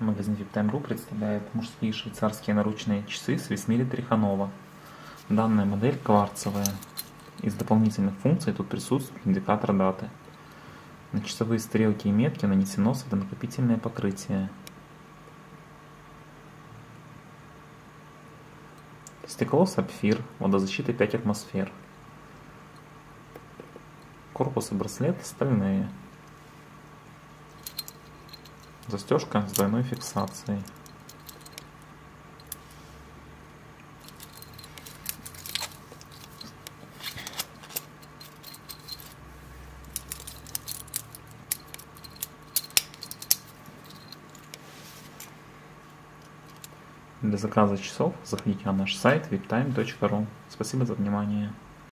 Магазин VIPTime.ru представляет мужские швейцарские наручные часы с Весмири Триханова. Данная модель кварцевая. Из дополнительных функций тут присутствует индикатор даты. На часовые стрелки и метки нанесено светонакопительное покрытие. Стекло сапфир, водозащита 5 атмосфер. Корпус и браслет стальные. Застежка с двойной фиксацией. Для заказа часов заходите на наш сайт viptime.ru. Спасибо за внимание.